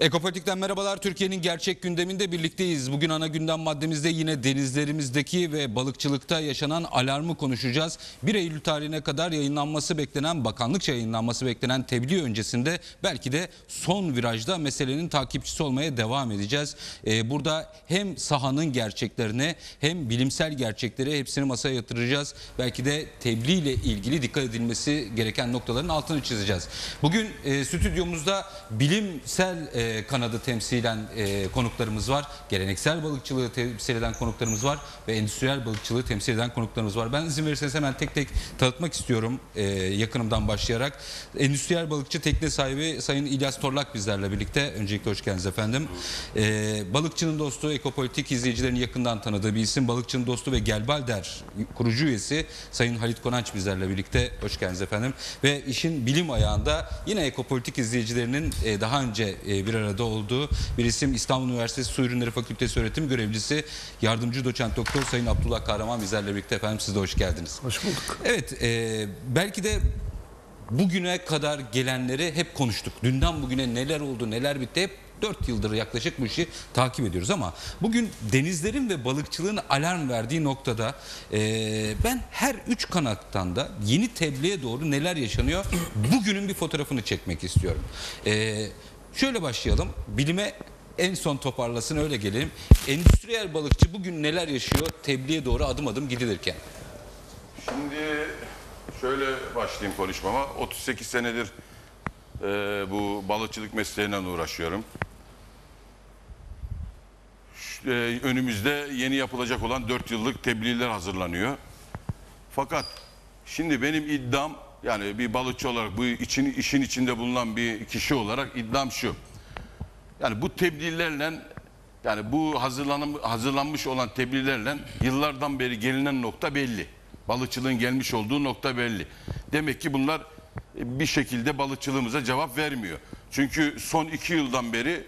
Ekopolitik'ten merhabalar. Türkiye'nin gerçek gündeminde birlikteyiz. Bugün ana gündem maddemizde yine denizlerimizdeki ve balıkçılıkta yaşanan alarmı konuşacağız. 1 Eylül tarihine kadar yayınlanması beklenen, bakanlıkça yayınlanması beklenen tebliğ öncesinde belki de son virajda meselenin takipçisi olmaya devam edeceğiz. Ee, burada hem sahanın gerçeklerine hem bilimsel gerçekleri hepsini masaya yatıracağız. Belki de tebliğ ile ilgili dikkat edilmesi gereken noktaların altını çizeceğiz. Bugün e, stüdyomuzda bilimsel e, kanadı temsilen e, konuklarımız var. Geleneksel balıkçılığı temsil eden konuklarımız var ve endüstriyel balıkçılığı temsil eden konuklarımız var. Ben izin verirseniz hemen tek tek tanıtmak istiyorum e, yakınımdan başlayarak. Endüstriyel balıkçı tekne sahibi Sayın İlyas Torlak bizlerle birlikte. Öncelikle hoş geldiniz efendim. E, balıkçının dostu, ekopolitik izleyicilerin yakından tanıdığı bir isim. Balıkçının dostu ve Gelbalder kurucu üyesi Sayın Halit Konanç bizlerle birlikte. Hoş geldiniz efendim. Ve işin bilim ayağında yine ekopolitik izleyicilerinin e, daha önce e, bir arada olduğu bir isim İstanbul Üniversitesi Su Ürünleri Fakültesi öğretim görevlisi yardımcı doçent doktor Sayın Abdullah Kahraman bizlerle birlikte efendim siz de hoş geldiniz. Hoş bulduk. Evet e, belki de bugüne kadar gelenleri hep konuştuk. Dünden bugüne neler oldu neler bitti hep 4 yıldır yaklaşık bu işi takip ediyoruz ama bugün denizlerin ve balıkçılığın alarm verdiği noktada e, ben her üç kanattan da yeni tebliğe doğru neler yaşanıyor bugünün bir fotoğrafını çekmek istiyorum. E, şöyle başlayalım bilime en son toparlasın öyle gelelim. Endüstriyel balıkçı bugün neler yaşıyor tebliğe doğru adım adım gidilirken. Şimdi şöyle başlayayım konuşmama. 38 senedir e, bu balıkçılık mesleğiyle uğraşıyorum. Ş- e, önümüzde yeni yapılacak olan 4 yıllık tebliğler hazırlanıyor. Fakat şimdi benim iddiam yani bir balıkçı olarak bu için, işin içinde bulunan bir kişi olarak iddiam şu. Yani bu tebliğlerle yani bu hazırlanım, hazırlanmış olan tebliğlerle yıllardan beri gelinen nokta belli. Balıkçılığın gelmiş olduğu nokta belli. Demek ki bunlar e, bir şekilde balıkçılığımıza cevap vermiyor. Çünkü son iki yıldan beri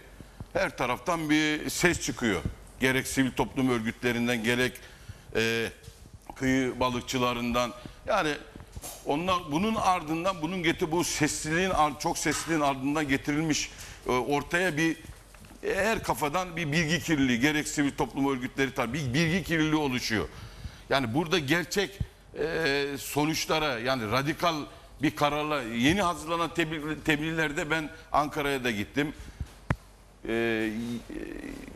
her taraftan bir ses çıkıyor. Gerek sivil toplum örgütlerinden gerek e, kıyı balıkçılarından yani onlar bunun ardından bunun getir bu sesliliğin çok sesliliğin ardından getirilmiş e, ortaya bir her kafadan bir bilgi kirliliği gerek sivil toplum örgütleri tabii bir bilgi kirliliği oluşuyor. Yani burada gerçek e, sonuçlara yani radikal bir kararla yeni hazırlanan tebliğ- tebliğlerde ben Ankara'ya da gittim. E,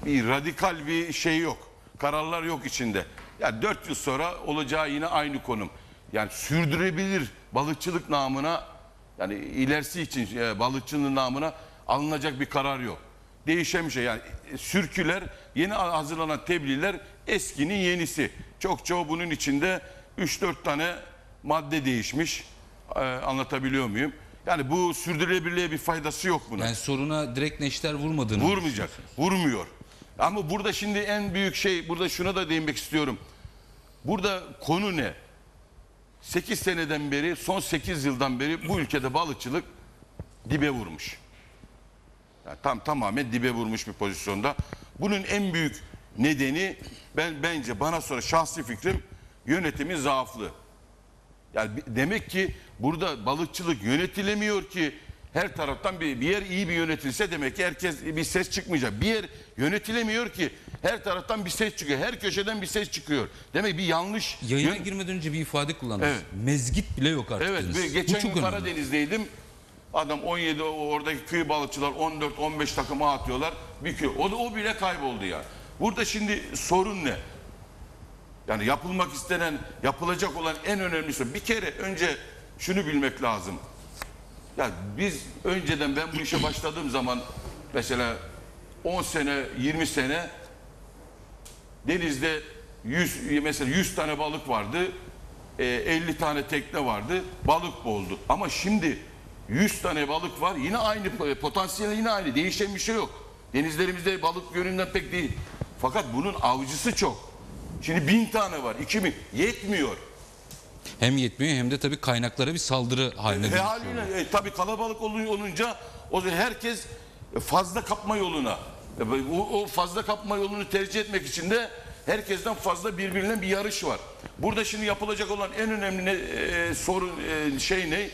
bir radikal bir şey yok. Kararlar yok içinde. Yani 4 yıl sonra olacağı yine aynı konum. Yani sürdürebilir balıkçılık namına yani ilerisi için e, balıkçının namına alınacak bir karar yok. Değişen bir şey yani e, sürküler yeni hazırlanan tebliğler eskinin yenisi. Çok çoğu bunun içinde 3-4 tane madde değişmiş. E, anlatabiliyor muyum? Yani bu sürdürülebilirliğe bir faydası yok bunun. Yani soruna direkt neşter vurmadığını Vurmayacak. Vurmuyor. Ama burada şimdi en büyük şey burada şuna da değinmek istiyorum. Burada konu ne? 8 seneden beri son 8 yıldan beri bu ülkede balıkçılık dibe vurmuş. Yani tam tamamen dibe vurmuş bir pozisyonda. Bunun en büyük nedeni ben bence bana sonra şahsi fikrim yönetimin zaaflığı. Yani demek ki burada balıkçılık yönetilemiyor ki her taraftan bir, bir yer iyi bir yönetilse demek ki herkes bir ses çıkmayacak. Bir yer yönetilemiyor ki her taraftan bir ses çıkıyor. Her köşeden bir ses çıkıyor. Demek bir yanlış Yayına yön- girmeden önce bir ifade kullandınız. Evet. Mezgit bile yok artık. Evet dediniz. ve Bu geçen çok gün. Karadeniz'deydim. Adam 17 o- oradaki kıyı balıkçılar 14-15 takıma atıyorlar. Bir köy. O, da- o bile kayboldu ya. Burada şimdi sorun ne? Yani yapılmak istenen, yapılacak olan en önemli sorun. Bir kere önce şunu bilmek lazım. Ya biz önceden ben bu işe başladığım zaman mesela 10 sene, 20 sene denizde 100 mesela 100 tane balık vardı. e, 50 tane tekne vardı. Balık boldu. Ama şimdi 100 tane balık var. Yine aynı e, potansiyel yine aynı. Değişen bir şey yok. Denizlerimizde balık yönünden pek değil. Fakat bunun avcısı çok. Şimdi bin tane var. 2000 yetmiyor. Hem yetmiyor hem de tabii kaynaklara bir saldırı haline E, dönüşüyor. haliyle e, tabii kalabalık olu- olunca o herkes fazla kapma yoluna e, o, o fazla kapma yolunu tercih etmek için de herkesten fazla birbirine bir yarış var. Burada şimdi yapılacak olan en önemli ne, e, sorun e, şey ne?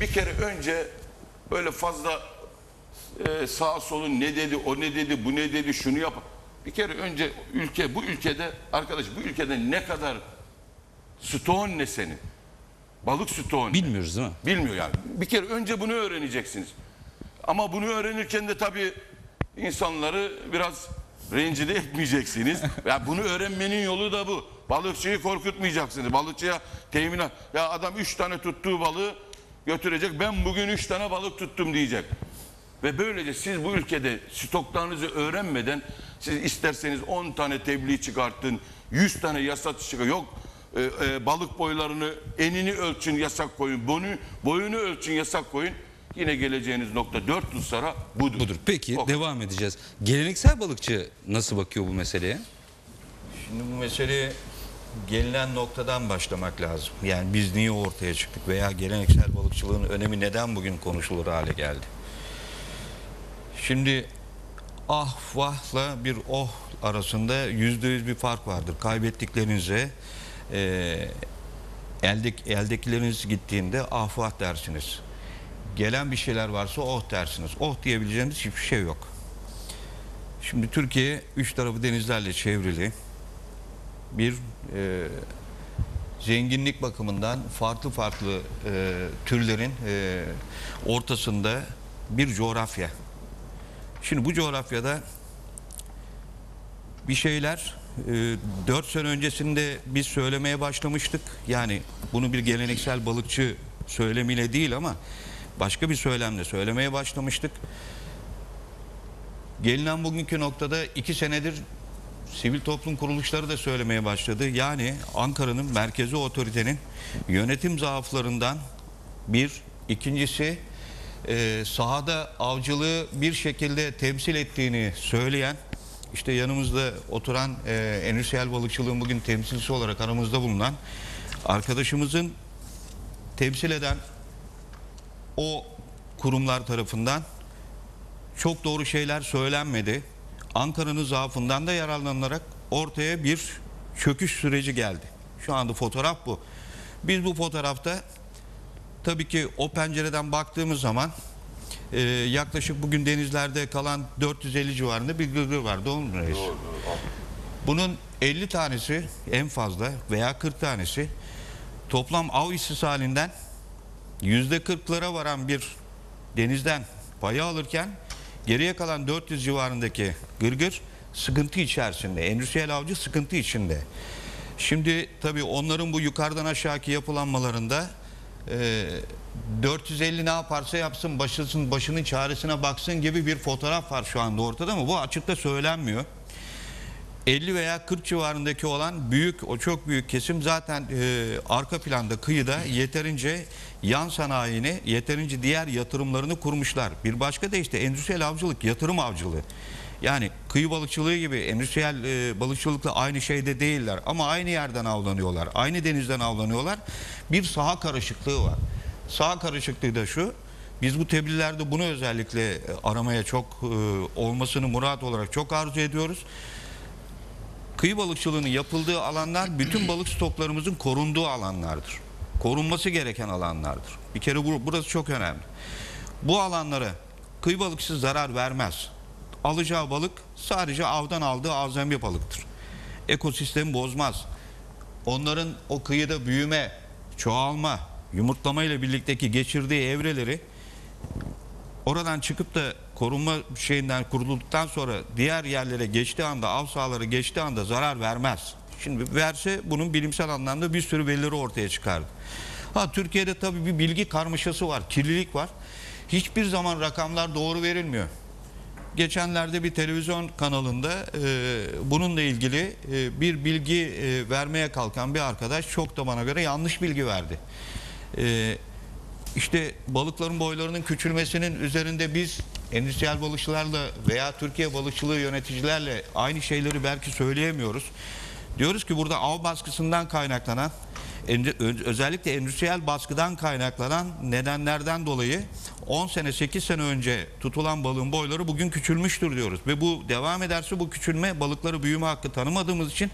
Bir kere önce böyle fazla e, sağ solun ne dedi, o ne dedi, bu ne dedi, şunu yap. Bir kere önce ülke, bu ülkede arkadaş bu ülkede ne kadar stoğun ne senin? Balık stoğun? Bilmiyoruz değil mi? Bilmiyor yani. Bir kere önce bunu öğreneceksiniz. Ama bunu öğrenirken de tabii insanları biraz rencide etmeyeceksiniz. ya bunu öğrenmenin yolu da bu. Balıkçıyı korkutmayacaksınız. Balıkçıya teminat. Ya adam üç tane tuttuğu balığı götürecek. Ben bugün üç tane balık tuttum diyecek. Ve böylece siz bu ülkede stoklarınızı öğrenmeden siz isterseniz 10 tane tebliğ çıkartın, 100 tane yasa çıkar. Yok e, e, balık boylarını enini ölçün yasak koyun, boyunu, boyunu ölçün yasak koyun. Yine geleceğiniz nokta 4 yıl sonra budur. Budur. Peki O- devam edeceğiz. Geleneksel balıkçı nasıl bakıyor bu meseleye? Şimdi bu mesele gelinen noktadan başlamak lazım. Yani biz niye ortaya çıktık veya geleneksel balıkçılığın önemi neden bugün konuşulur hale geldi? Şimdi ah vahla bir oh arasında yüzde yüz bir fark vardır. Kaybettiklerinize eee eldeki, eldekileriniz gittiğinde ah vah dersiniz. Gelen bir şeyler varsa oh dersiniz. Oh diyebileceğiniz hiçbir şey yok. Şimdi Türkiye üç tarafı denizlerle çevrili bir e, zenginlik bakımından farklı farklı e, türlerin e, ortasında bir coğrafya. Şimdi bu coğrafyada bir şeyler e, 4 sene öncesinde biz söylemeye başlamıştık. Yani bunu bir geleneksel balıkçı söylemiyle değil ama başka bir söylemle söylemeye başlamıştık. Gelinen bugünkü noktada iki senedir sivil toplum kuruluşları da söylemeye başladı. Yani Ankara'nın merkezi otoritenin yönetim zaaflarından bir, ikincisi e, sahada avcılığı bir şekilde temsil ettiğini söyleyen işte yanımızda oturan e, endüstriyel balıkçılığın bugün temsilcisi olarak aramızda bulunan arkadaşımızın temsil eden o kurumlar tarafından çok doğru şeyler söylenmedi. Ankara'nın zaafından da yararlanarak ortaya bir çöküş süreci geldi. Şu anda fotoğraf bu. Biz bu fotoğrafta tabii ki o pencereden baktığımız zaman e, yaklaşık bugün denizlerde kalan 450 civarında bir gırgır var. Doğru mu reis? Bunun 50 tanesi en fazla veya 40 tanesi toplam av istisalinden yüzde 40'lara varan bir denizden payı alırken geriye kalan 400 civarındaki gırgır sıkıntı içerisinde. Endüstriyel avcı sıkıntı içinde. Şimdi tabii onların bu yukarıdan aşağıki yapılanmalarında e, 450 ne yaparsa yapsın başısın, başının çaresine baksın gibi bir fotoğraf var şu anda ortada ama bu açıkta söylenmiyor. 50 veya 40 civarındaki olan büyük o çok büyük kesim zaten e, arka planda kıyıda yeterince yan sanayini yeterince diğer yatırımlarını kurmuşlar. Bir başka da işte endüstriyel avcılık yatırım avcılığı. Yani kıyı balıkçılığı gibi endüstriyel e, balıkçılıkla aynı şeyde değiller ama aynı yerden avlanıyorlar. Aynı denizden avlanıyorlar. Bir saha karışıklığı var. Saha karışıklığı da şu. Biz bu tebliğlerde bunu özellikle e, aramaya çok e, olmasını murat olarak çok arzu ediyoruz kıyı balıkçılığının yapıldığı alanlar bütün balık stoklarımızın korunduğu alanlardır. Korunması gereken alanlardır. Bir kere bu, burası çok önemli. Bu alanlara kıyı balıkçısı zarar vermez. Alacağı balık sadece avdan aldığı azemli balıktır. Ekosistemi bozmaz. Onların o kıyıda büyüme, çoğalma, yumurtlama ile birlikteki geçirdiği evreleri oradan çıkıp da korunma şeyinden kurulduktan sonra diğer yerlere geçtiği anda av sahaları geçtiği anda zarar vermez. Şimdi verse bunun bilimsel anlamda bir sürü verileri ortaya çıkardı. Ha Türkiye'de tabii bir bilgi karmaşası var, kirlilik var. Hiçbir zaman rakamlar doğru verilmiyor. Geçenlerde bir televizyon kanalında e, bununla ilgili e, bir bilgi e, vermeye kalkan bir arkadaş çok da bana göre yanlış bilgi verdi. E, işte balıkların boylarının küçülmesinin üzerinde biz endüstriyel balıkçılarla veya Türkiye balıkçılığı yöneticilerle aynı şeyleri belki söyleyemiyoruz. Diyoruz ki burada av baskısından kaynaklanan özellikle endüstriyel baskıdan kaynaklanan nedenlerden dolayı 10 sene 8 sene önce tutulan balığın boyları bugün küçülmüştür diyoruz. Ve bu devam ederse bu küçülme balıkları büyüme hakkı tanımadığımız için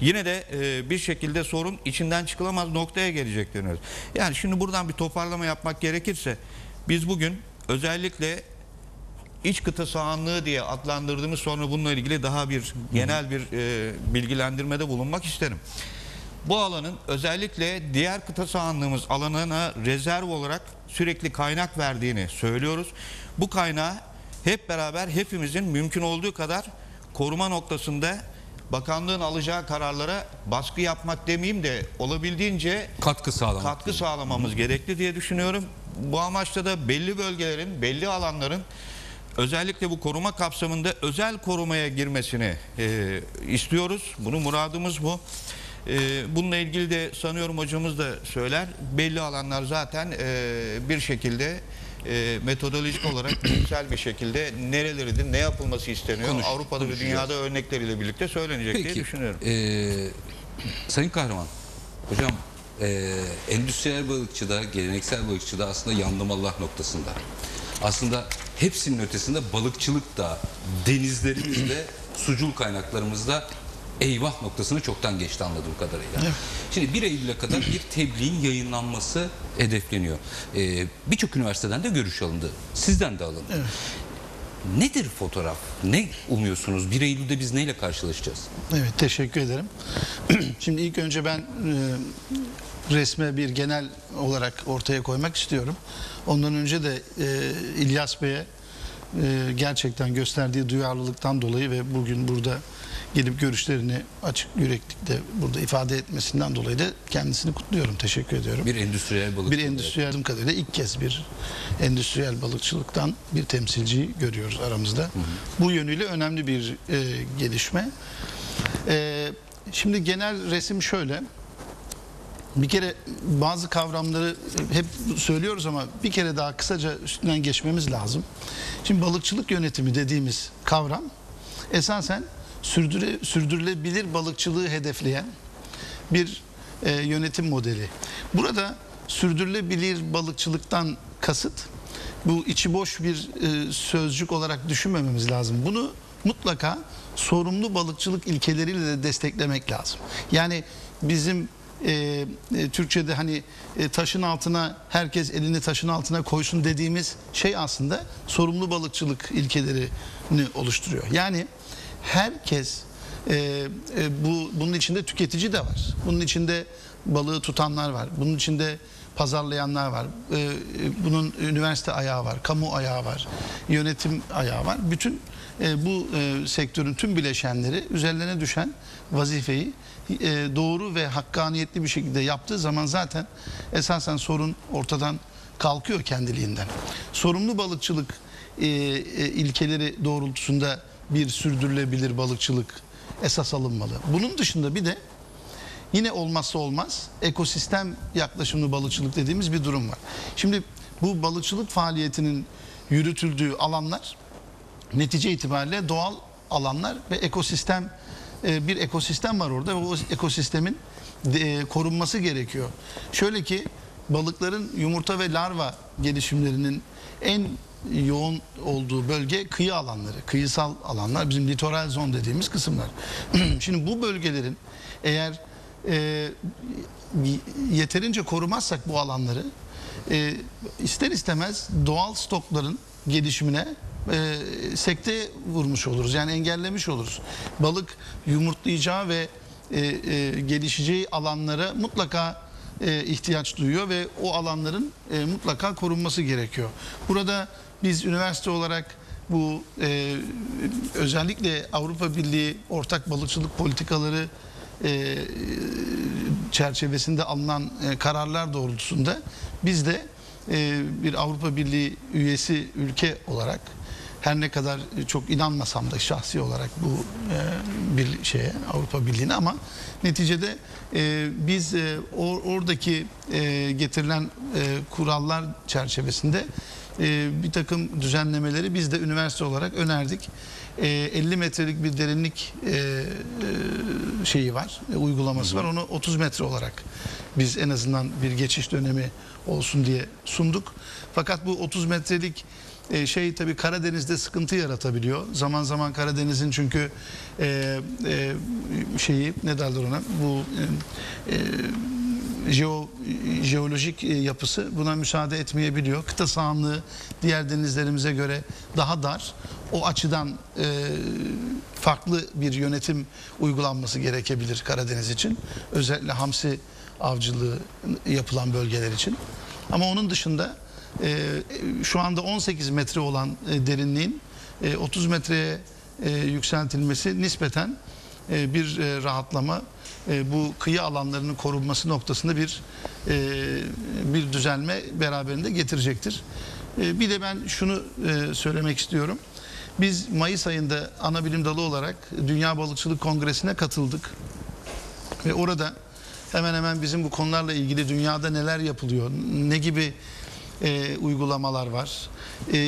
yine de e, bir şekilde sorun içinden çıkılamaz noktaya gelecek deniyoruz. Yani şimdi buradan bir toparlama yapmak gerekirse biz bugün özellikle iç kıta sahanlığı diye adlandırdığımız sonra bununla ilgili daha bir genel bir e, bilgilendirmede bulunmak isterim. Bu alanın özellikle diğer kıta sahanlığımız alanına rezerv olarak sürekli kaynak verdiğini söylüyoruz. Bu kaynağı hep beraber hepimizin mümkün olduğu kadar koruma noktasında bakanlığın alacağı kararlara baskı yapmak demeyeyim de olabildiğince Katkı sağlamak. katkı sağlamamız gerekli diye düşünüyorum. Bu amaçla da belli bölgelerin, belli alanların özellikle bu koruma kapsamında özel korumaya girmesini e, istiyoruz. Bunu muradımız bu. E, bununla ilgili de sanıyorum hocamız da söyler. Belli alanlar zaten e, bir şekilde e, metodolojik olarak bilimsel bir şekilde nereleridir, ne yapılması isteniyor Konuş- Avrupa'da ve dünyada örnekleriyle birlikte söylenecek diye Peki. düşünüyorum. eee, Sayın Kahraman, hocam eee endüstriyel balıkçıda, geleneksel balıkçıda aslında yandım Allah noktasında. Aslında hepsinin ötesinde balıkçılık da, denizlerimizde, sucul kaynaklarımızda eyvah noktasını çoktan geçti anladığım kadarıyla. Şimdi 1 Eylül'e kadar bir tebliğin yayınlanması hedefleniyor. Eee, Birçok üniversiteden de görüş alındı. Sizden de alındı. Nedir fotoğraf? Ne umuyorsunuz? 1 Eylül'de biz neyle karşılaşacağız? Evet teşekkür ederim. Şimdi ilk önce ben e, resme bir genel olarak ortaya koymak istiyorum. Ondan önce de e, İlyas Bey'e e, gerçekten gösterdiği duyarlılıktan dolayı ve bugün burada gelip görüşlerini açık yüreklikle burada ifade etmesinden dolayı da kendisini kutluyorum. Teşekkür ediyorum. Bir endüstriyel balıkçı. Bir endüstriyel adım kadarıyla ilk kez bir endüstriyel balıkçılıktan bir temsilciyi görüyoruz aramızda. Bu yönüyle önemli bir e, gelişme. E, şimdi genel resim şöyle. Bir kere bazı kavramları hep söylüyoruz ama bir kere daha kısaca üstünden geçmemiz lazım. Şimdi balıkçılık yönetimi dediğimiz kavram esasen sürdüre, sürdürülebilir balıkçılığı hedefleyen bir e, yönetim modeli. Burada sürdürülebilir balıkçılıktan kasıt bu içi boş bir e, sözcük olarak düşünmememiz lazım. Bunu mutlaka sorumlu balıkçılık ilkeleriyle de desteklemek lazım. Yani bizim e, e, Türkçe'de hani e, taşın altına herkes elini taşın altına koysun dediğimiz şey aslında sorumlu balıkçılık ilkelerini oluşturuyor. Yani herkes e, e, bu bunun içinde tüketici de var. Bunun içinde balığı tutanlar var. Bunun içinde pazarlayanlar var. E, e, bunun üniversite ayağı var, kamu ayağı var, yönetim ayağı var. Bütün e, bu e, sektörün tüm bileşenleri üzerlerine düşen vazifeyi e, doğru ve hakkaniyetli bir şekilde yaptığı zaman zaten esasen sorun ortadan kalkıyor kendiliğinden. Sorumlu balıkçılık e, e, ilkeleri doğrultusunda bir sürdürülebilir balıkçılık esas alınmalı. Bunun dışında bir de yine olmazsa olmaz ekosistem yaklaşımlı balıkçılık dediğimiz bir durum var. Şimdi bu balıkçılık faaliyetinin yürütüldüğü alanlar netice itibariyle doğal alanlar ve ekosistem e, bir ekosistem var orada ve o ekosistemin e, korunması gerekiyor. Şöyle ki balıkların yumurta ve larva gelişimlerinin en yoğun olduğu bölge kıyı alanları, kıyısal alanlar, bizim litoral zon dediğimiz kısımlar. Şimdi bu bölgelerin eğer e, yeterince korumazsak bu alanları e, ister istemez doğal stokların gelişimine e, sekte vurmuş oluruz. Yani engellemiş oluruz. Balık yumurtlayacağı ve e, e, gelişeceği alanlara mutlaka e, ihtiyaç duyuyor ve o alanların e, mutlaka korunması gerekiyor. Burada biz üniversite olarak bu e, özellikle Avrupa Birliği ortak balıkçılık politikaları e, çerçevesinde alınan e, kararlar doğrultusunda biz de e, bir Avrupa Birliği üyesi ülke olarak her ne kadar çok inanmasam da şahsi olarak bu e, bir şeye Avrupa Birliği'ne ama neticede e, biz e, or- oradaki e, getirilen e, kurallar çerçevesinde e, bir takım düzenlemeleri biz de üniversite olarak önerdik. E, 50 metrelik bir derinlik e, e, şeyi var, e, uygulaması var. Onu 30 metre olarak biz en azından bir geçiş dönemi olsun diye sunduk. Fakat bu 30 metrelik e, şey tabii Karadeniz'de sıkıntı yaratabiliyor. Zaman zaman Karadeniz'in çünkü e, e, şeyi ne derler ona bu e, e, jeo, jeolojik e, yapısı buna müsaade etmeyebiliyor. Kıta sahanlığı diğer denizlerimize göre daha dar. O açıdan e, farklı bir yönetim uygulanması gerekebilir Karadeniz için. Özellikle hamsi avcılığı yapılan bölgeler için. Ama onun dışında e, şu anda 18 metre olan e, derinliğin e, 30 metreye e, yükseltilmesi nispeten e, bir e, rahatlama e, bu kıyı alanlarının korunması noktasında bir e, bir düzelme beraberinde getirecektir. E, bir de ben şunu söylemek istiyorum. Biz Mayıs ayında ana bilim dalı olarak Dünya Balıkçılık Kongresi'ne katıldık. Ve orada hemen hemen bizim bu konularla ilgili dünyada neler yapılıyor, ne gibi e, uygulamalar var, e,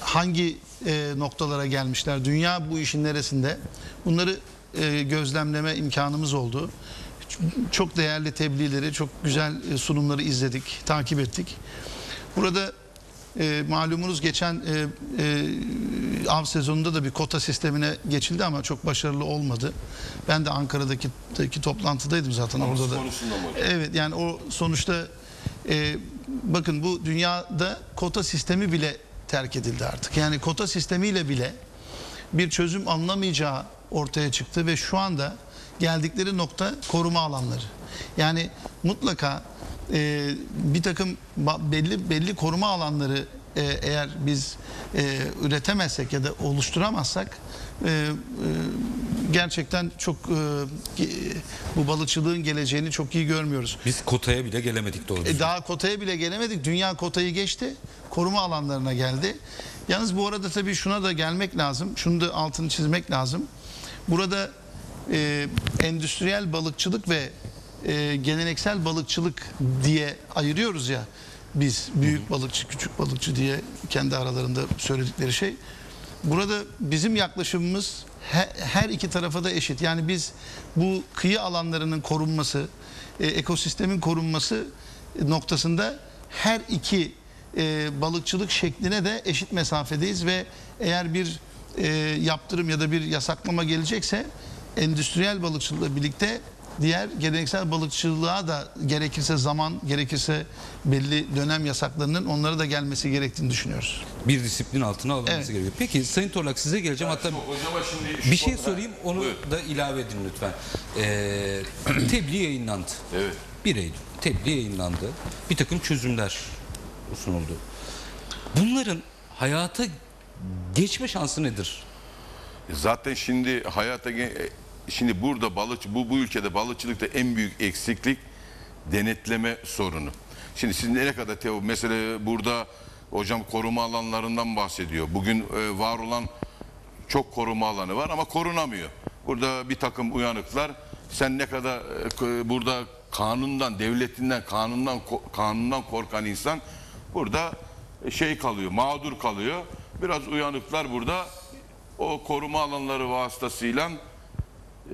hangi e, noktalara gelmişler, dünya bu işin neresinde bunları e, gözlemleme imkanımız oldu. Çok değerli tebliğleri, çok güzel e, sunumları izledik, takip ettik. Burada e, malumunuz geçen e, e, av sezonunda da bir kota sistemine geçildi ama çok başarılı olmadı. Ben de Ankara'daki daki toplantıdaydım zaten orada da. Evet yani o sonuçta e, bakın bu dünyada kota sistemi bile terk edildi artık. Yani kota sistemiyle bile bir çözüm anlamayacağı ortaya çıktı ve şu anda geldikleri nokta koruma alanları. Yani mutlaka e, bir takım belli belli koruma alanları e, eğer biz e, üretemezsek ya da oluşturamazsak e, e, gerçekten çok e, bu balıkçılığın geleceğini çok iyi görmüyoruz. Biz kotaya bile gelemedik doğru. E, daha kotaya bile gelemedik. Dünya kotayı geçti. Koruma alanlarına geldi. Yalnız bu arada tabii şuna da gelmek lazım. Şunu da altını çizmek lazım. Burada e, endüstriyel balıkçılık ve e, geleneksel balıkçılık diye ayırıyoruz ya. Biz büyük balıkçı, küçük balıkçı diye kendi aralarında söyledikleri şey. Burada bizim yaklaşımımız he- her iki tarafa da eşit. Yani biz bu kıyı alanlarının korunması, e, ekosistemin korunması noktasında her iki e, balıkçılık şekline de eşit mesafedeyiz ve eğer bir e, yaptırım ya da bir yasaklama gelecekse endüstriyel balıkçılıkla birlikte diğer geleneksel balıkçılığa da gerekirse zaman gerekirse belli dönem yasaklarının onlara da gelmesi gerektiğini düşünüyoruz. Bir disiplin altına alınması Evet. gerekiyor. Peki Sayın Torlak size geleceğim. Hatta Hocama şimdi bir şey konuda- sorayım onu Buyur. da ilave edin lütfen. Ee, tebliğ yayınlandı. Evet. 1 Eylül tebliğ yayınlandı. Bir takım çözümler sunuldu. Bunların hayata geçme şansı nedir? Zaten şimdi hayata ge- şimdi burada balıkçı bu bu ülkede balıkçılıkta en büyük eksiklik denetleme sorunu. Şimdi siz ne kadar teo mesela burada hocam koruma alanlarından bahsediyor. Bugün e, var olan çok koruma alanı var ama korunamıyor. Burada bir takım uyanıklar sen ne kadar e, burada kanundan, devletinden, kanundan kanundan korkan insan burada e, şey kalıyor, mağdur kalıyor. Biraz uyanıklar burada o koruma alanları vasıtasıyla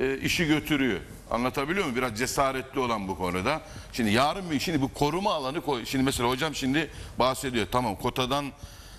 e, işi götürüyor. Anlatabiliyor muyum? Biraz cesaretli olan bu konuda. Şimdi yarın bir şimdi bu koruma alanı koy. Şimdi mesela hocam şimdi bahsediyor. Tamam kotadan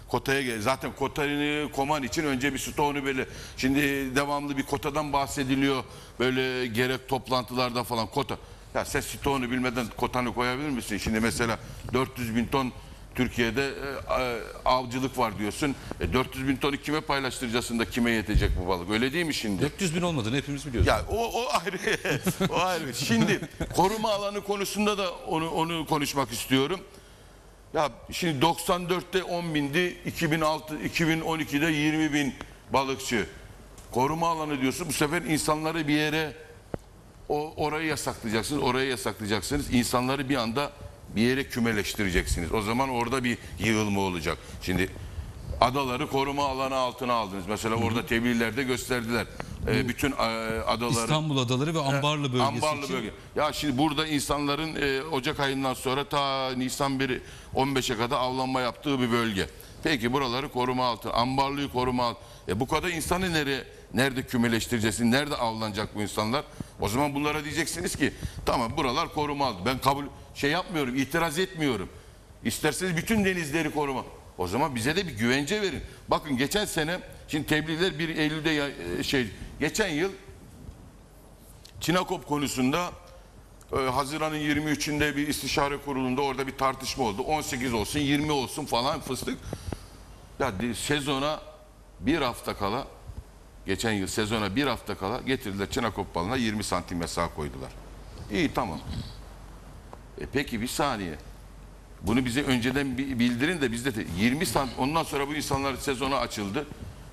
kotaya gel. Zaten kotanı koman için önce bir stoğunu belli. Şimdi devamlı bir kotadan bahsediliyor. Böyle gerek toplantılarda falan kota. Ya sen stoğunu bilmeden kotanı koyabilir misin? Şimdi mesela 400 bin ton Türkiye'de e, e, avcılık var diyorsun. E, 400 bin tonu kime paylaştıracaksın da kime yetecek bu balık? Öyle değil mi şimdi? 400 bin olmadığını hepimiz biliyoruz. Ya o, o ayrı. o ayrı. Şimdi koruma alanı konusunda da onu onu konuşmak istiyorum. Ya şimdi 94'te 10 bindi, 2006 2012'de 20 bin balıkçı. Koruma alanı diyorsun. Bu sefer insanları bir yere o orayı yasaklayacaksınız, orayı yasaklayacaksınız. İnsanları bir anda bir yere kümeleştireceksiniz. O zaman orada bir yığılma olacak. Şimdi adaları koruma alanı altına aldınız. Mesela orada tebliğlerde gösterdiler. Ee, bütün e, adaları İstanbul Adaları ve Ambarlı bölgesi Ambarlı için bölge. Ya şimdi burada insanların e, Ocak ayından sonra ta Nisan 1 15'e kadar avlanma yaptığı bir bölge. Peki buraları koruma altı, ambarlıyı koruma altı. E bu kadar insanı nereye nerede kümeleştireceksin? Nerede avlanacak bu insanlar? O zaman bunlara diyeceksiniz ki tamam buralar koruma altı. Ben kabul şey yapmıyorum, itiraz etmiyorum. İsterseniz bütün denizleri koruma. O zaman bize de bir güvence verin. Bakın geçen sene şimdi tebliğler 1 Eylül'de ya- e, şey geçen yıl Çinakop konusunda Ee, Haziran'ın 23'ünde bir istişare kurulunda orada bir tartışma oldu. 18 olsun 20 olsun falan fıstık. Ya sezona bir hafta kala geçen yıl sezona bir hafta kala getirdiler Çinakop balına 20 santim mesafe koydular. İyi tamam. E peki bir saniye. Bunu bize önceden bi- bildirin de bizde de 20 santim ondan sonra bu insanlar sezona açıldı.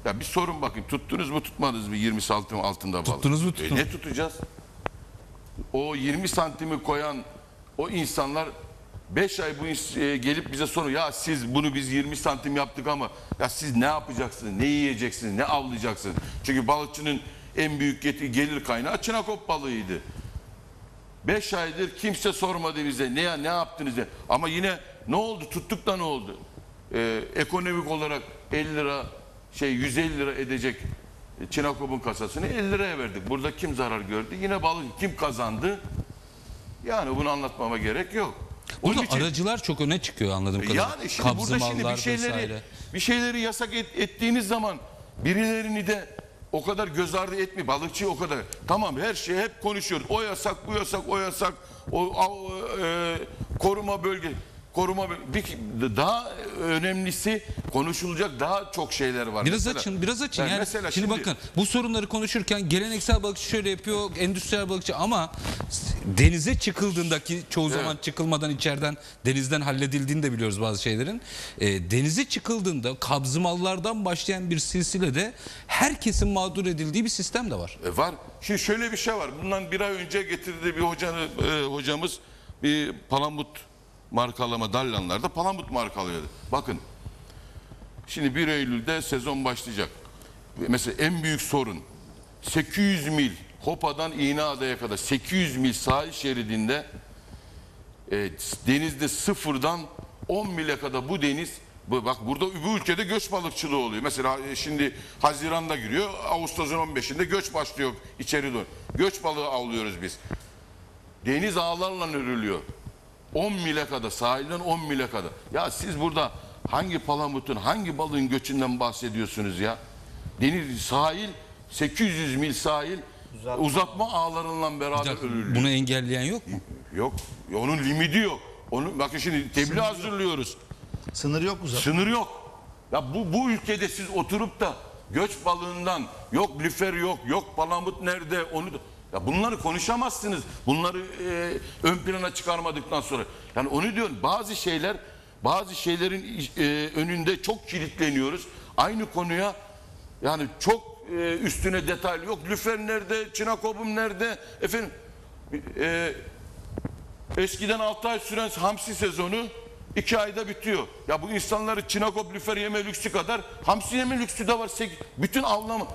Ya bir sorun bakayım tuttunuz mu tutmadınız mı 20 santim altında balık? Tuttunuz mu, E tuttunuz. ne tutacağız? O 20 santimi koyan o insanlar 5 ay bu e, gelip bize soruyor ya siz bunu biz 20 santim yaptık ama ya siz ne yapacaksınız? Ne yiyeceksiniz? Ne avlayacaksınız? Çünkü balıkçının en büyük gelir kaynağı çinakop balığıydı. 5 aydır kimse sormadı bize ne ne yaptınız diye. Ama yine ne oldu tuttuk da ne oldu? Ee, ekonomik olarak 50 lira şey 150 lira edecek Çinakop'un kasasını 50 liraya verdik. Burada kim zarar gördü? Yine balık kim kazandı? Yani bunu anlatmama gerek yok. Onun Burada için- aracılar çok öne çıkıyor anladığım kadarıyla. yani şimdi burada şimdi bir şeyleri vesaire. bir şeyleri yasak et- ettiğiniz zaman birilerini de o kadar göz ardı etme balıkçı o kadar. Tamam her şey hep konuşuyoruz. O yasak, bu yasak, o yasak. O av- e, koruma bölge koruma bir daha önemlisi konuşulacak daha çok şeyler var. Biraz Mesela- açın, biraz açın. Yani Yani mesela şimdi, şimdi- bakın bu sorunları konuşurken geleneksel balıkçı şöyle yapıyor, endüstriyel balıkçı ama denize çıkıldığında ki çoğu zaman çıkılmadan içeriden denizden halledildiğini de biliyoruz bazı şeylerin. E, denize çıkıldığında kabzımallardan başlayan bir silsilede herkesin mağdur edildiği bir sistem de var. E, var. Şimdi şöyle bir şey var. Bundan bir ay önce getirdiği bir hocanı, e, hocamız bir palamut markalama dallanlarda palamut markalıyordu. Bakın. Şimdi 1 Eylül'de sezon başlayacak. Mesela en büyük sorun 800 mil Hopa'dan İğneada'ya kadar 800 mil sahil şeridinde e, denizde sıfırdan 10 mile kadar bu deniz bak burada bu ülkede göç balıkçılığı oluyor. Mesela e, şimdi Haziran'da giriyor. Ağustos'un 15'inde göç başlıyor içeri doğru. Göç balığı avlıyoruz biz. Deniz ağlarla örülüyor. 10 mile kadar sahilden 10 mile kadar. Ya siz burada hangi palamutun hangi balığın göçünden bahsediyorsunuz ya? Deniz sahil 800 mil sahil uzatma, ağlarıyla Bir beraber dakika, örülüyor. Bunu engelleyen yok mu? Yok. Onun limiti yok. Onu bakın şimdi tebliğ hazırlıyoruz. Sınır yok uzak. Sınır yok. Ya bu bu ülkede siz oturup da göç balığından yok lüfer yok, yok palamut nerede onu da ya bunları konuşamazsınız. Bunları e, ön plana çıkarmadıktan sonra. Yani onu diyorum bazı şeyler bazı şeylerin e, önünde çok kilitleniyoruz. Aynı konuya yani çok e, üstüne detaylı yok. Lüfer nerede? Çinakopum nerede? Efendim e, Eskiden 6 ay süren hamsi sezonu 2 ayda bitiyor. Ya bu insanları çinakop lüfer yeme lüksü kadar hamsi yeme lüksü de var. Bütün avlama.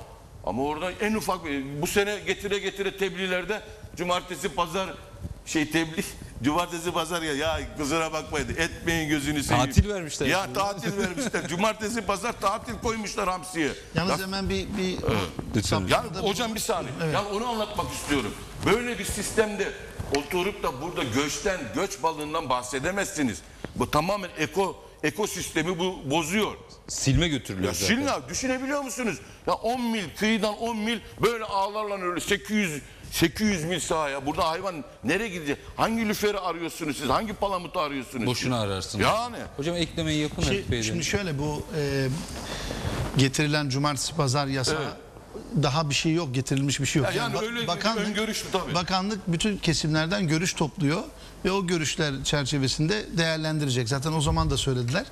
Ama orada en ufak bu sene getire getire tebliğlerde cumartesi pazar şey tebliğ cumartesi pazar ya ya kusura bakmayın etmeyin gözünü seveyim. Tatil vermişler. Ya tatil vermişler. cumartesi pazar tatil koymuşlar hamsiye. Yalnız Ya- hemen bir, bir Lütfen. ya hocam bir saniye. Yani onu anlatmak istiyorum. Böyle bir sistemde oturup da burada göçten, göç balığından bahsedemezsiniz. Bu tamamen eko ekosistemi bu bozuyor. Silme götürülüyor Ya zaten. şimdi abi düşünebiliyor musunuz? Ya 10 mil kıyıdan 10 mil böyle ağlarla öyle 800 800 mil sahaya. Burada hayvan nereye gidecek? Hangi lüferi arıyorsunuz siz? Hangi palamutu arıyorsunuz? Boşuna siz? ararsınız. Yani. Hocam eklemeyi yapın. Şey, Halit Bey şimdi şöyle bu e, getirilen cumartesi pazar yasağı daha bir şey yok getirilmiş bir şey yok. Ya yani öyle öngörüşlü tabii. Bakanlık bütün kesimlerden görüş topluyor ve o görüşler çerçevesinde değerlendirecek. Zaten o zaman da söylediler.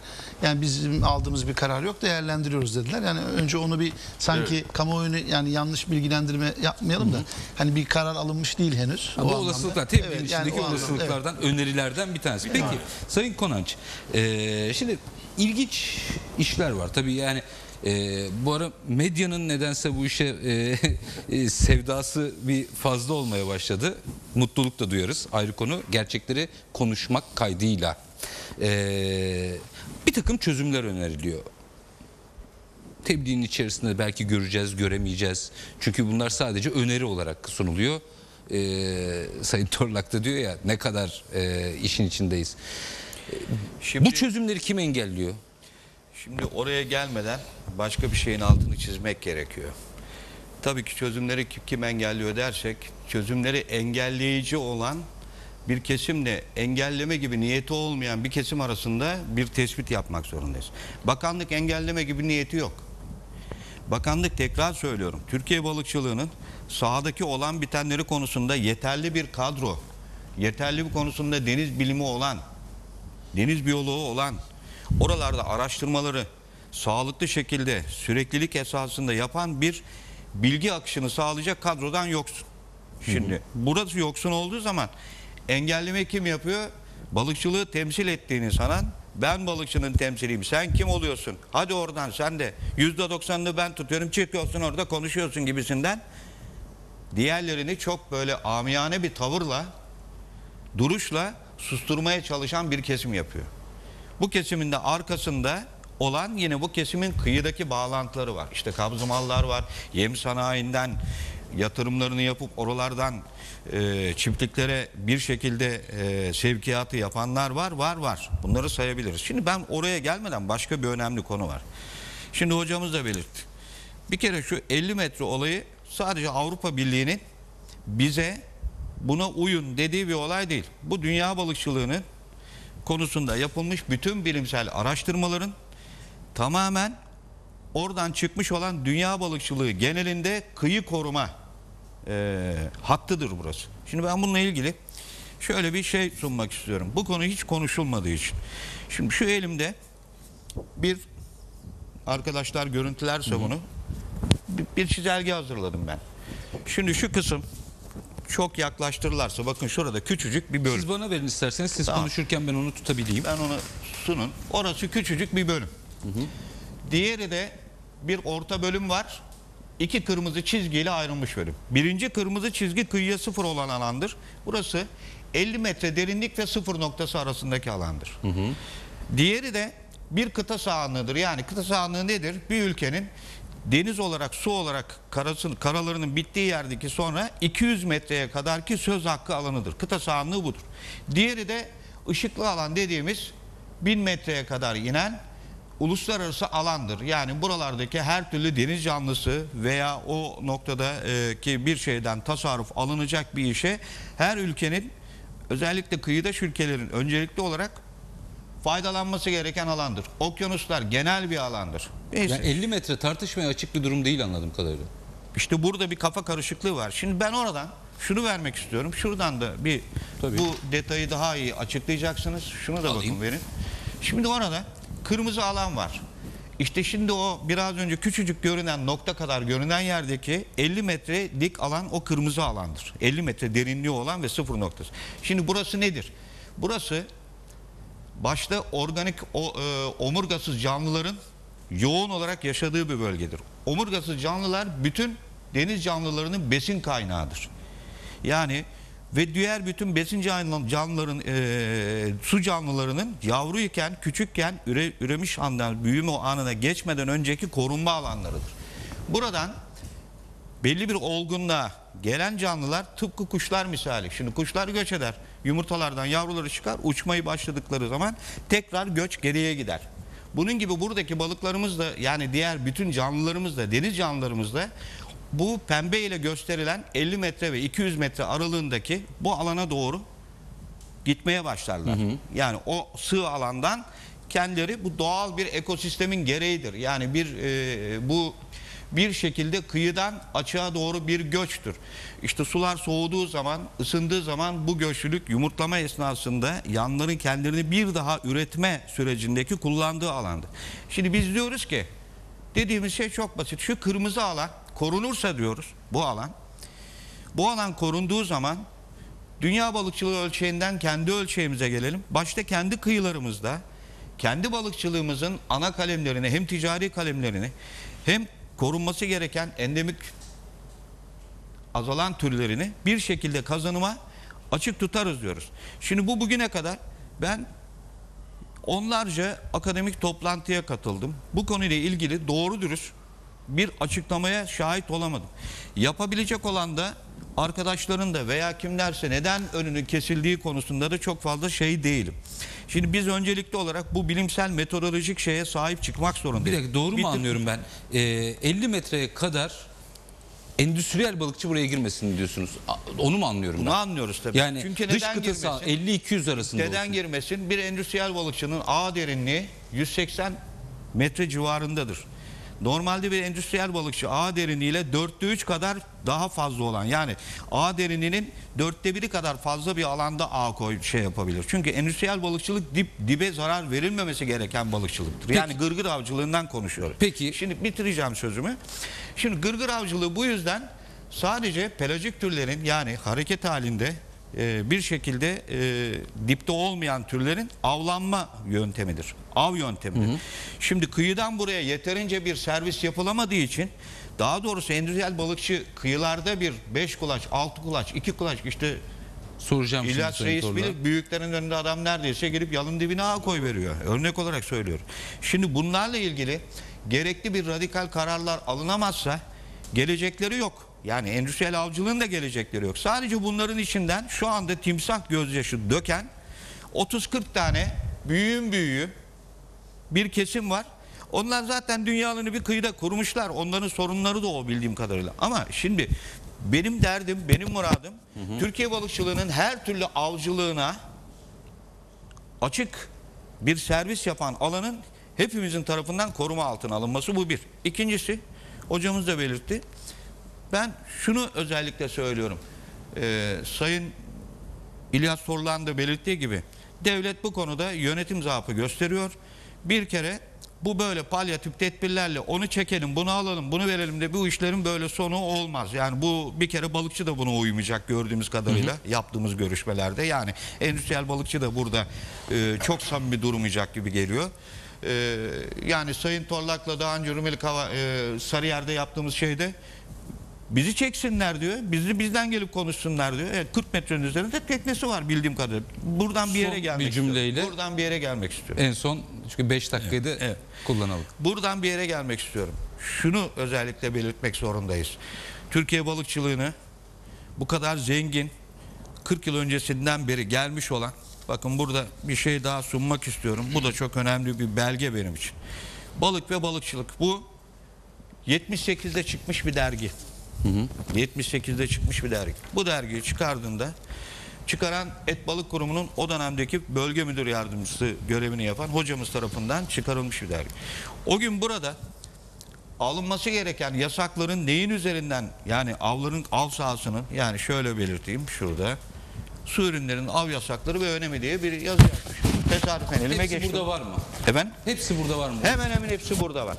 Yani bizim aldığımız bir karar yok değerlendiriyoruz dediler. Yani önce onu bir sanki kamuoyunu yani yanlış bilgilendirme yapmayalım da hani bir karar alınmış değil henüz. Ha, bu anlamda. olasılıklar, tedbirin Evet, yani içindeki anlamda, olasılıklardan, önerilerden bir tanesi. Peki Sayın Konanç, e, şimdi ilginç işler var. Tabii yani e, bu ara medyanın nedense bu işe e, e, sevdası bir fazla olmaya başladı. Mutluluk da duyarız. Ayrı konu gerçekleri konuşmak kaydıyla. E, bir takım çözümler öneriliyor. Tebliğin içerisinde belki göreceğiz, göremeyeceğiz. Çünkü bunlar sadece öneri olarak sunuluyor. Ee, Sayın Torlak da diyor ya ne kadar e, işin içindeyiz. Şimdi, Bu çözümleri kim engelliyor? Şimdi oraya gelmeden başka bir şeyin altını çizmek gerekiyor. Tabii ki çözümleri kim, engelliyor dersek çözümleri engelleyici olan bir kesimle engelleme gibi niyeti olmayan bir kesim arasında bir tespit yapmak zorundayız. Bakanlık engelleme gibi niyeti yok. Bakanlık tekrar söylüyorum. Türkiye balıkçılığının sahadaki olan bitenleri konusunda yeterli bir kadro, yeterli bir konusunda deniz bilimi olan, deniz biyoloğu olan, oralarda araştırmaları sağlıklı şekilde süreklilik esasında yapan bir bilgi akışını sağlayacak kadrodan yoksun. Şimdi burası yoksun olduğu zaman engelleme kim yapıyor? Balıkçılığı temsil ettiğini sanan ben balıkçının temsiliyim. Sen kim oluyorsun? Hadi oradan sen de yüzde doksanını ben tutuyorum. Çıkıyorsun orada konuşuyorsun gibisinden. Diğerlerini çok böyle amiyane bir tavırla duruşla susturmaya çalışan bir kesim yapıyor. Bu kesimin de arkasında olan yine bu kesimin kıyıdaki bağlantıları var. İşte kabzımallar var. Yem sanayinden yatırımlarını yapıp oralardan e, çiftliklere bir şekilde e, sevkiyatı yapanlar var, var, var. Bunları sayabiliriz. Şimdi ben oraya gelmeden başka bir önemli konu var. Şimdi hocamız da belirtti. Bir kere şu 50 metre olayı sadece Avrupa Birliği'nin bize buna uyun dediği bir olay değil. Bu dünya balıkçılığının konusunda yapılmış bütün bilimsel araştırmaların tamamen oradan çıkmış olan dünya balıkçılığı genelinde kıyı koruma e, hattıdır burası. Şimdi ben bununla ilgili şöyle bir şey sunmak istiyorum. Bu konu hiç konuşulmadığı için. Şimdi şu elimde bir arkadaşlar görüntülerse bunu bir, çizelge hazırladım ben. Şimdi şu kısım çok yaklaştırırlarsa bakın şurada küçücük bir bölüm. Siz bana verin isterseniz siz Tamam. konuşurken ben onu tutabileyim. Ben onu sunun. Orası küçücük bir bölüm. Diğeri de bir orta bölüm var. İki kırmızı çizgiyle ayrılmış bölüm. Birinci kırmızı çizgi kıyıya sıfır olan alandır. Burası 50 metre derinlik ve sıfır noktası arasındaki alandır. Diğeri de bir kıta sahanlığıdır. Yani kıta sahanlığı nedir? Bir ülkenin deniz olarak, su olarak karası, karalarının bittiği yerdeki sonra 200 metreye kadarki söz hakkı alanıdır. Kıta sahanlığı budur. Diğeri de ışıklı alan dediğimiz 1000 metreye kadar inen uluslararası alandır. Yani buralardaki her türlü deniz canlısı veya o noktada e, ki bir şeyden tasarruf alınacak bir işe her ülkenin özellikle kıyıdaş ülkelerin öncelikli olarak faydalanması gereken alandır. Okyanuslar genel bir alandır. Neyse. Yani 50 metre tartışmaya açık bir durum değil anladığım kadarıyla. İşte burada bir kafa karışıklığı var. Şimdi ben oradan şunu vermek istiyorum. Şuradan da bir Tabii. bu detayı daha iyi açıklayacaksınız. Şunu da Alayım. bakın verin. Şimdi orada kırmızı alan var. İşte şimdi o biraz önce küçücük görünen nokta kadar görünen yerdeki 50 metre dik alan o kırmızı alandır. 50 metre derinliği olan ve sıfır noktası. Şimdi burası nedir? Burası başta organik o, e, omurgasız canlıların yoğun olarak yaşadığı bir bölgedir. Omurgasız canlılar bütün deniz canlılarının besin kaynağıdır. Yani ve diğer bütün besin canlı- canlıların e, su canlılarının yavruyken küçükken üre, üremiş andan büyüme anına geçmeden önceki korunma alanlarıdır. Buradan belli bir olgunluğa gelen canlılar tıpkı kuşlar misali. Şimdi kuşlar göç eder. Yumurtalardan yavruları çıkar. Uçmayı başladıkları zaman tekrar göç geriye gider. Bunun gibi buradaki balıklarımız da yani diğer bütün canlılarımız da deniz canlılarımız da bu pembe ile gösterilen 50 metre ve 200 metre aralığındaki bu alana doğru gitmeye başlarlar. Yani o sığ alandan kendileri bu doğal bir ekosistemin gereğidir. Yani bir e, bu bir şekilde kıyıdan açığa doğru bir göçtür. İşte sular soğuduğu zaman, ısındığı zaman bu göçlülük yumurtlama esnasında yanların kendilerini bir daha üretme sürecindeki kullandığı alandır. Şimdi biz diyoruz ki dediğimiz şey çok basit. Şu kırmızı alan korunursa diyoruz bu alan. Bu alan korunduğu zaman dünya balıkçılığı ölçeğinden kendi ölçeğimize gelelim. Başta kendi kıyılarımızda kendi balıkçılığımızın ana kalemlerini hem ticari kalemlerini hem korunması gereken endemik azalan türlerini bir şekilde kazanıma açık tutarız diyoruz. Şimdi bu bugüne kadar ben onlarca akademik toplantıya katıldım. Bu konuyla ilgili doğru dürüst bir açıklamaya şahit olamadım. Yapabilecek olan da arkadaşların da veya kim derse neden önünün kesildiği konusunda da çok fazla şey değilim. Şimdi biz öncelikli olarak bu bilimsel metodolojik şeye sahip çıkmak Bir zorundayız. dakika doğru mu Bitir- anlıyorum ben? Ee, 50 metreye kadar endüstriyel balıkçı buraya girmesin diyorsunuz. Onu mu anlıyorum Bunu ben? anlıyoruz tabii. Yani Çünkü dış neden kıtası girmesin? 50-200 arasında Neden olsun. girmesin? Bir endüstriyel balıkçının ağ derinliği 180 metre civarındadır. Normalde bir endüstriyel balıkçı ağ derinliğiyle dörtte üç kadar daha fazla olan yani ağ derinliğinin dörtte biri kadar fazla bir alanda ağ koy şey yapabilir. Çünkü endüstriyel balıkçılık dip dibe zarar verilmemesi gereken balıkçılıktır. Yani gırgır avcılığından konuşuyorum. Peki. Şimdi bitireceğim sözümü. Şimdi gırgır avcılığı bu yüzden sadece pelajik türlerin yani hareket halinde e, bir şekilde e, dipte olmayan türlerin avlanma yöntemidir. Av yöntemidir. Şimdi kıyıdan buraya yeterince bir servis yapılamadığı için daha doğrusu endüstriyel balıkçı kıyılarda bir 5 kulaç, 6 kulaç, 2 kulaç işte Soracağım şimdi Sayın Reis bilir büyüklerin önünde adam neredeyse gelip yalın dibine ağ koy veriyor. Örnek olarak söylüyorum. Şimdi bunlarla ilgili gerekli bir radikal kararlar alınamazsa gelecekleri yok. Yani endüstriyel avcılığın da gelecekleri yok. Sadece bunların içinden şu anda timsah gözyaşı döken 30-40 tane büyüğün büyüğü bir kesim var. Onlar zaten dünyalarını bir kıyıda kurmuşlar. Onların sorunları da o bildiğim kadarıyla. Ama şimdi benim derdim, benim muradım Türkiye balıkçılığının her türlü avcılığına açık bir servis yapan alanın hepimizin tarafından koruma altına alınması bu bir. İkincisi hocamız da belirtti. Ben şunu özellikle söylüyorum. Ee, Sayın İlyas Sorlan da belirttiği gibi devlet bu konuda yönetim zaafı gösteriyor. Bir kere bu böyle palyatif tedbirlerle onu çekelim, bunu alalım, bunu verelim de bu işlerin böyle sonu olmaz. Yani bu bir kere balıkçı da buna uymayacak gördüğümüz kadarıyla yaptığımız görüşmelerde. Yani endüstriyel balıkçı da burada e, çok samimi durmayacak gibi geliyor. E, yani Sayın Torlak'la daha önce Rumeli Kava, e, Sarıyer'de yaptığımız şeyde Bizi çeksinler diyor. Bizi bizden gelip konuşsunlar diyor. Evet 40 metrenin üzerinde teknesi var bildiğim kadarıyla. Buradan bir yere Son gelmek bir cümleyle- istiyorum. Buradan bir yere gelmek istiyorum. En son çünkü 5 dakikayı da evet. kullanalım. Buradan bir yere gelmek istiyorum. Şunu özellikle belirtmek zorundayız. Türkiye balıkçılığını bu kadar zengin 40 yıl öncesinden beri gelmiş olan bakın burada bir şey daha sunmak istiyorum. Bu da çok önemli bir belge benim için. Balık ve balıkçılık bu 78'de çıkmış bir dergi. 78'de çıkmış bir dergi. Bu dergiyi çıkardığında çıkaran Et Balık Kurumu'nun o dönemdeki bölge müdür yardımcısı görevini yapan hocamız tarafından çıkarılmış bir dergi. O gün burada alınması gereken yasakların neyin üzerinden yani avların av sahasının yani şöyle belirteyim şurada su ürünlerinin av yasakları ve önemi diye bir yazı yazmış. Tesadüfen elime Hepsi geçti. burada var mı? Efendim? Hepsi burada var mı? Hemen hemen hepsi burada var.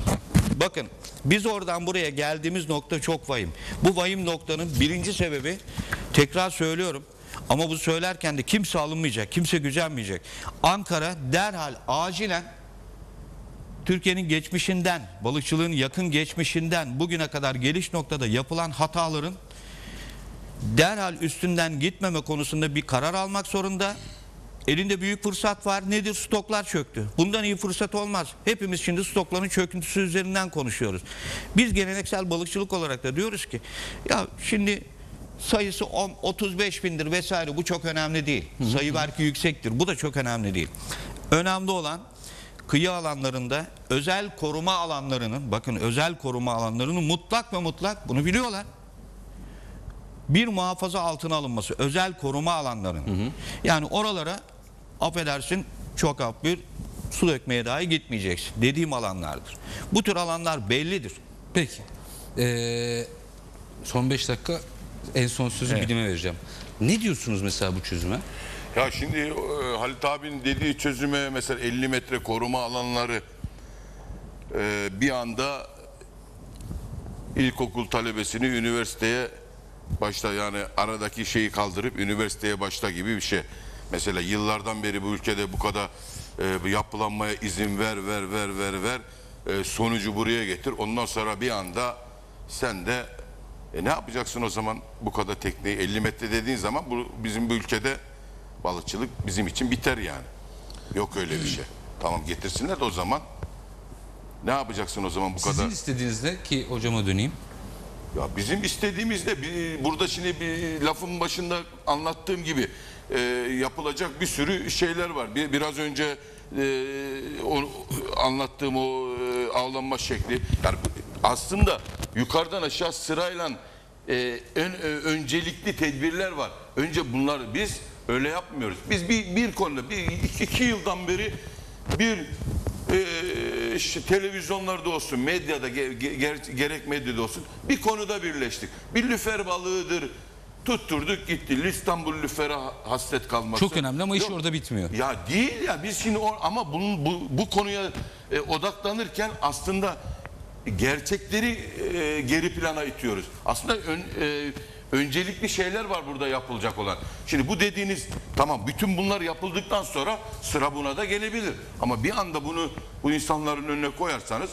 Bakın biz oradan buraya geldiğimiz nokta çok vahim. Bu vahim noktanın birinci sebebi tekrar söylüyorum ama bu söylerken de kimse alınmayacak, kimse gücenmeyecek. Ankara derhal acilen Türkiye'nin geçmişinden, balıkçılığın yakın geçmişinden bugüne kadar geliş noktada yapılan hataların derhal üstünden gitmeme konusunda bir karar almak zorunda. Elinde büyük fırsat var. Nedir? Stoklar çöktü. Bundan iyi fırsat olmaz. Hepimiz şimdi stokların çöküntüsü üzerinden konuşuyoruz. Biz geleneksel balıkçılık olarak da diyoruz ki ya şimdi sayısı 10, 35 bindir vesaire bu çok önemli değil. Sayı belki yüksektir. Bu da çok önemli değil. Önemli olan kıyı alanlarında özel koruma alanlarının bakın özel koruma alanlarının mutlak ve mutlak bunu biliyorlar bir muhafaza altına alınması özel koruma alanlarının. Yani oralara affedersin çok az bir su dökmeye dahi gitmeyeceksin dediğim alanlardır. Bu tür alanlar bellidir. Peki. Ee, son 5 dakika en son sözü Evet. bilime vereceğim. Ne diyorsunuz mesela bu çözüme? Ya şimdi e, Halit abinin dediği çözüme mesela 50 metre koruma alanları e, bir anda ilkokul talebesini üniversiteye başta yani aradaki şeyi kaldırıp üniversiteye başta gibi bir şey. Mesela yıllardan beri bu ülkede bu kadar e, yapılanmaya izin ver ver ver ver ver E, sonucu buraya getir. Ondan sonra bir anda sen de e, ne yapacaksın o zaman bu kadar tekneyi 50 metre dediğin zaman bu bizim bu ülkede balıkçılık bizim için biter yani. Yok öyle bir şey. Tamam getirsinler de o zaman ne yapacaksın o zaman bu kadar? Sizin istediğinizde ki hocama döneyim. Ya bizim istediğimiz de bir, burada şimdi bir lafın başında anlattığım gibi e, yapılacak bir sürü şeyler var. Bir, biraz önce e, o, anlattığım o e, avlanma şekli. Yani aslında yukarıdan aşağı sırayla e, ön- ö- öncelikli tedbirler var. Önce bunlar biz öyle yapmıyoruz. Biz bir, bir konuda bir iki, iki yıldan beri bir e, işte televizyonlarda olsun, medyada ge- ge- ger- gerek medyada olsun bir konuda birleştik. Bir lüfer balığıdır. Tutturduk gitti. İstanbul lüfere ha- hasret kalması. Çok önemli ama iş Yok. orada bitmiyor. Ya değil ya biz şimdi o, ama bunun bu, bu konuya e, odaklanırken aslında gerçekleri e, geri plana itiyoruz. Aslında ön, e, öncelikli şeyler var burada yapılacak olan. Şimdi bu dediğiniz tamam bütün bunlar yapıldıktan sonra sıra buna da gelebilir. Ama bir anda bunu bu insanların önüne koyarsanız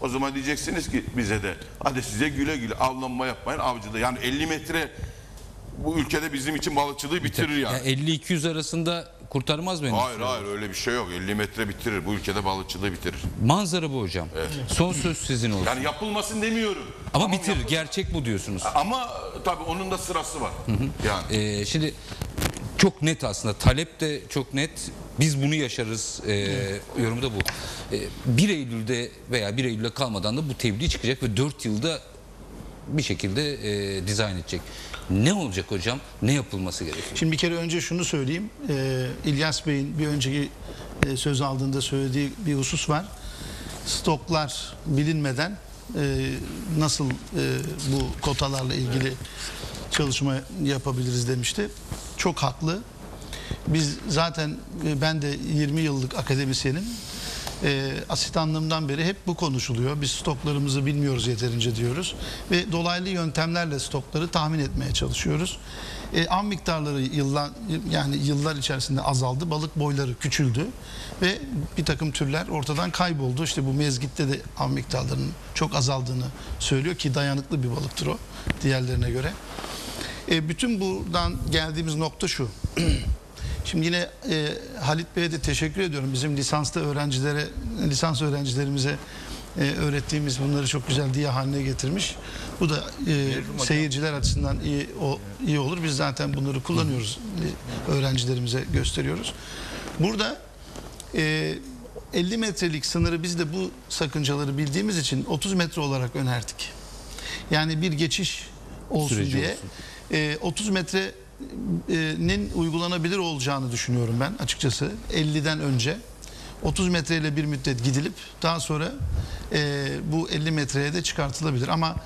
o zaman diyeceksiniz ki bize de hadi size güle güle avlanma yapmayın avcıda. Yani 50 metre bu ülkede bizim için balıkçılığı bitirir yani. Ya 50-200 arasında kurtarmaz mı? Hayır hayır öyle bir şey yok. 50 metre bitirir. Bu ülkede balıkçılığı bitirir. Manzara bu hocam. Son söz sizin olsun. Yani yapılmasın demiyorum. Ama Tamam, bitir. yapıl- Gerçek bu diyorsunuz. Ama tabii onun da sırası var. Yani Ee, şimdi çok net aslında. Talep de çok net. Biz bunu yaşarız. Ee, yorumu da bu. Ee, 1 Eylül'de veya 1 Eylül'de kalmadan da bu tebliğ çıkacak ve 4 yılda bir şekilde e, dizayn edecek. Ne olacak hocam? Ne yapılması gerekiyor? Şimdi bir kere önce şunu söyleyeyim. Ee, İlyas Bey'in bir önceki e, söz aldığında söylediği bir husus var. Stoklar bilinmeden e, nasıl e, bu kotalarla ilgili çalışma yapabiliriz demişti. Çok haklı. Biz zaten e, ben de 20 yıllık akademisyenim. E, asistanlığımdan beri hep bu konuşuluyor. Biz stoklarımızı bilmiyoruz yeterince diyoruz. Ve dolaylı yöntemlerle stokları tahmin etmeye çalışıyoruz. E, av miktarları yıllar, yani yıllar içerisinde azaldı. Balık boyları küçüldü. Ve bir takım türler ortadan kayboldu. İşte bu mezgitte de av miktarlarının çok azaldığını söylüyor ki dayanıklı bir balıktır o diğerlerine göre. E, bütün buradan geldiğimiz nokta şu. Şimdi yine e, Halit Bey'e de teşekkür ediyorum. Bizim lisansta öğrencilere, lisans öğrencilerimize e, öğrettiğimiz bunları çok güzel diye haline getirmiş. Bu da e, seyirciler açısından iyi o, iyi olur. Biz zaten bunları kullanıyoruz. e, Öğrencilerimize gösteriyoruz. Burada e, 50 metrelik sınırı biz de bu sakıncaları bildiğimiz için 30 metre olarak önerdik. Yani bir geçiş olsun Süreci diye. olsun. E, 30 metrenin uygulanabilir olacağını düşünüyorum ben açıkçası 50'den önce. 30 metreyle bir müddet gidilip daha sonra e, bu 50 metreye de çıkartılabilir. Ama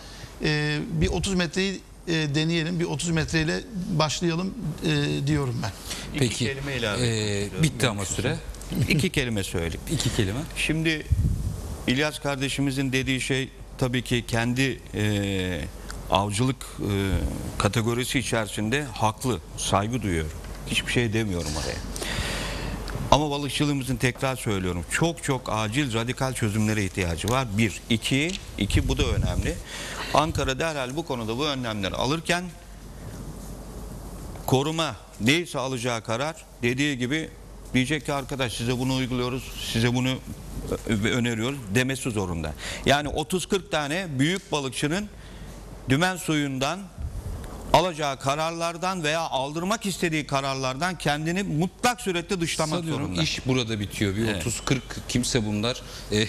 e, bir 30 metreyi e, deneyelim, bir 30 metreyle başlayalım e, diyorum ben. İki Peki. kelime ilave ediyorum. bitti ama süre. iki kelime söyleyeyim. İki kelime. Şimdi İlyas kardeşimizin dediği şey tabii ki kendi e, avcılık e, kategorisi içerisinde haklı, saygı duyuyorum. Hiçbir şey demiyorum oraya. Ama balıkçılığımızın tekrar söylüyorum çok çok acil radikal çözümlere ihtiyacı var. Bir, iki, iki bu da önemli. Ankara derhal bu konuda bu önlemleri alırken koruma neyse alacağı karar dediği gibi diyecek ki arkadaş size bunu uyguluyoruz size bunu ö- öneriyoruz demesi zorunda. Yani 30-40 tane büyük balıkçının dümen suyundan alacağı kararlardan veya aldırmak istediği kararlardan kendini mutlak surette dışlamak Sanıyorum zorunda. iş burada bitiyor. Bir Evet. 30-40 kimse bunlar. E,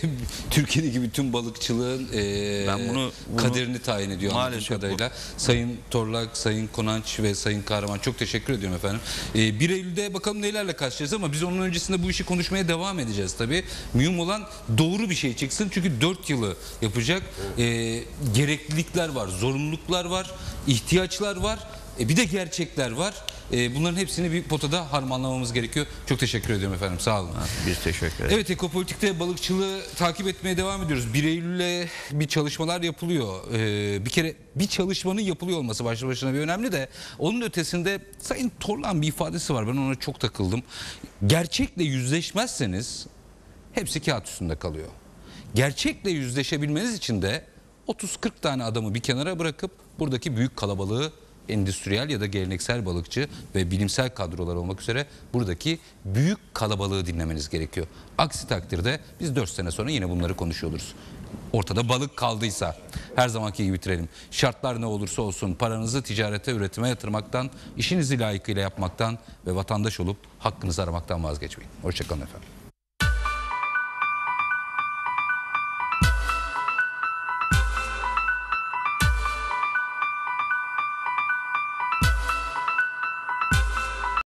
Türkiye'deki bütün balıkçılığın e, Ben bunu- bunu- kaderini tayin ediyor Maalesef bu. kadarıyla. Sayın Torlak, Sayın Konanç ve Sayın Kahraman çok teşekkür ediyorum efendim. E, 1 Eylül'de bakalım nelerle karşılayacağız ama biz onun öncesinde bu işi konuşmaya devam edeceğiz tabii. Mühim olan doğru bir şey çıksın. Çünkü 4 yılı yapacak. E, gereklilikler var, zorunluluklar var, ihtiyaçlar var. E, bir de gerçekler var. E, bunların hepsini bir potada harmanlamamız gerekiyor. Çok teşekkür ediyorum efendim. Sağ olun. Biz teşekkür ederiz. Evet Ekopolitik'te balıkçılığı takip etmeye devam ediyoruz. 1 Eylül'le bir çalışmalar yapılıyor. Ee, bir kere bir çalışmanın yapılıyor olması başlı başına bir önemli de onun ötesinde Sayın Torlan bir ifadesi var. Ben ona çok takıldım. Gerçekle yüzleşmezseniz hepsi kağıt üstünde kalıyor. Gerçekle yüzleşebilmeniz için de 30-40 tane adamı bir kenara bırakıp buradaki büyük kalabalığı endüstriyel ya da geleneksel balıkçı ve bilimsel kadrolar olmak üzere buradaki büyük kalabalığı dinlemeniz gerekiyor. Aksi takdirde biz 4 sene sonra yine bunları konuşuyor oluruz. Ortada balık kaldıysa her zamanki gibi bitirelim. Şartlar ne olursa olsun paranızı ticarete, üretime yatırmaktan, işinizi layıkıyla yapmaktan ve vatandaş olup hakkınızı aramaktan vazgeçmeyin. Hoşçakalın efendim.